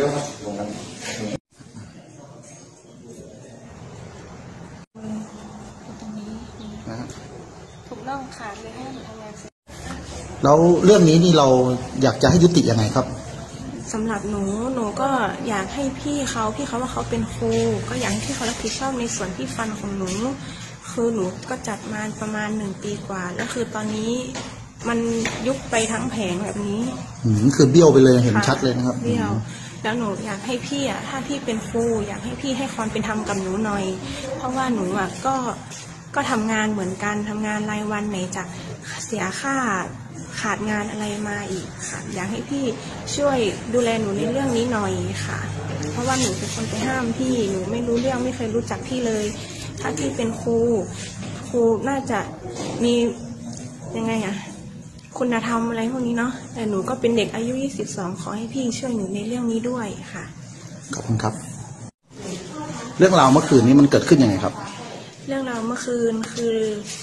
ยอะครับตรงนั้นตรงนี้นะฮะถูกน่องขาดเลยให้หนูทำงานเสร็จแล้วเรื่องนี้นี่เราอยากจะให้ยุติยังไงครับ สำหรับหนูหนูก็อยากให้พี่เขาพี่เขาว่าเขาเป็นครูก็อยากให้พี่เขารับผิดชอบในส่วนที่ฟันของหนู คือหนูก็จัดมาประมาณหนึ่งปีกว่า แล้วคือตอนนี้ มันยุบไปทั้งแผงแบบนี้อืมคือเบี้ยวไปเลยเห็นค่ะชัดเลยนะครับ เบี้ยวแล้วหนูอยากให้พี่อะถ้าพี่เป็นครูอยากให้พี่ให้ความเป็นธรรมกับหนูหน่อย เพราะว่าหนูอะก็ก็ทำงานเหมือนกันทำงานรายวันไหนจะเสียค่าขาดงานอะไรมาอีกค่ะ อยากให้พี่ช่วยดูแลหนูในเรื่องนี้หน่อยค่ะ เพราะว่าหนูเป็นคนไปห้ามพี่หนูไม่รู้เรื่องไม่เคยรู้จักพี่เลย ถ้าพี่เป็นครูครูน่าจะมียังไงอะ คุณธรรมอะไรพวกนี้เนาะแต่หนูก็เป็นเด็กอายุ 22 ขอให้พี่ช่วยหนูในเรื่องนี้ด้วยค่ะ ขอบคุณครับ เรื่องราวเมื่อคืนนี้มันเกิดขึ้นยังไงครับ เรื่องราวเมื่อคืนคือ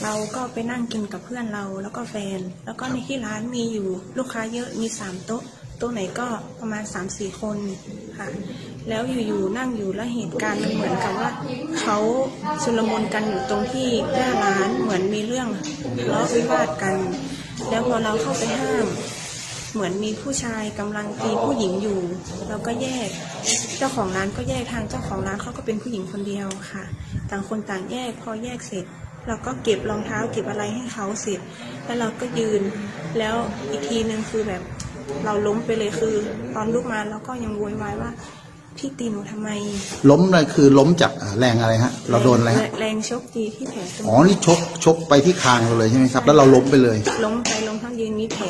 เราก็ไปนั่งกินกับเพื่อนเราแล้วก็แฟน แล้วก็ในที่ร้านมีอยู่ลูกค้าเยอะมีสามโต๊ะโต๊ะไหนก็ประมาณสามสี่คนค่ะ แล้วอยู่ๆนั่งอยู่แล้วเหตุการณ์มันเหมือนกับว่าเขาชุลมุนกันอยู่ตรงที่หน้าร้านเหมือนมีเรื่องทะเลาะวิวาทกัน แล้วพอเราเข้าไปห้าม เหมือนมีผู้ชายกำลังตีผู้หญิงอยู่ เราก็แยก เจ้าของร้านก็แยกทางเจ้าของร้านเขาก็เป็นผู้หญิงคนเดียวค่ะ ต่างคนต่างแยกพอแยกเสร็จ เราก็เก็บรองเท้าเก็บอะไรให้เขาเสร็จ แล้วเราก็ยืน แล้วอีกทีหนึ่งคือแบบเราล้มไปเลยคือ ตอนลุกมาเราก็ยังโวยวายว่า พี่ตีหนูทำไม ล้มเลยคือล้มจากอ่าแรงอะไรฮะ เราโดนอะไรฮะ แรงชกตีที่แผลจมูกอ๋อ นี่ชกชกไปที่คางเราเลยใช่ไหมครับ แล้วเราล้มไปเลย ล้มไปล้มทั้งยืนมีแผล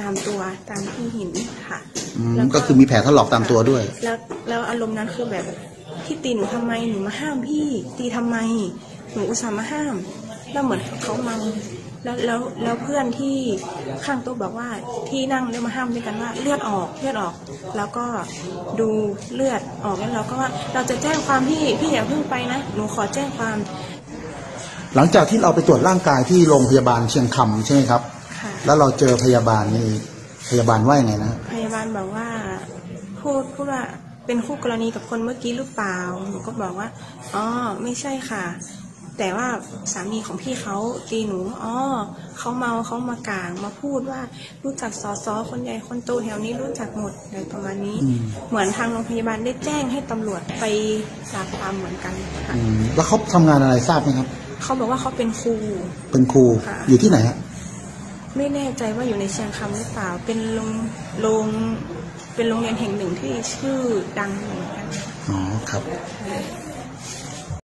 ตามตัวตามที่หินค่ะอืมแล้วก็คือมีแผลถลอกตามตัวด้วย แล้วแล้วอารมณ์นั้นคือแบบพี่ตีหนูทำไมหนูมาห้ามพี่ตีทำไม หนูอุตส่าห์มาห้าม แล้วเหมือนเขาเมา แล้วแล้วแล้วเพื่อนที่ข้างโต๊ะบอกว่าที่นั่งแล้วมาห้ามด้วยกันว่าเลือดออกเลือดออก แล้วก็ดูเลือดออกแล้วเราก็ว่าเราจะแจ้งความพี่พี่อย่าเพิ่งไปนะหนูขอแจ้งความ หลังจากที่เราไปตรวจร่างกายที่โรงพยาบาลเชียงคำใช่ไหมครับ ค่ะ แล้วเราเจอพยาบาลนี่พยาบาลว่ายังไงนะ พยาบาลบอกว่าพูดพูดว่าเป็นคู่กรณีกับคนเมื่อกี้หรือเปล่า หนูก็บอกว่า อ๋อ ไม่ใช่ค่ะ แต่ว่าสามีของพี่เขาตีหนูอ๋อเขาเมาเขามากลางมาพูดว่ารู้จักสอสอคนใหญ่คนโตแถวนี้รู้จักหมดอะไรประมาณนี้อืมเหมือนทางโรงพยาบาลได้แจ้งให้ตำรวจไปปราบปรามเหมือนกันค่ะอืมแล้วเขาทำงานอะไรทราบไหมครับ เขาบอกว่าเขาเป็นครู เป็นครูค่ะอยู่ที่ไหนฮะไม่แน่ใจว่าอยู่ในเชียงคำหรือเปล่า เป็นโรงโรงเป็นโรงเรียนแห่งหนึ่งที่ชื่อดังเหมือนกัน อ๋อ ครับค่ะ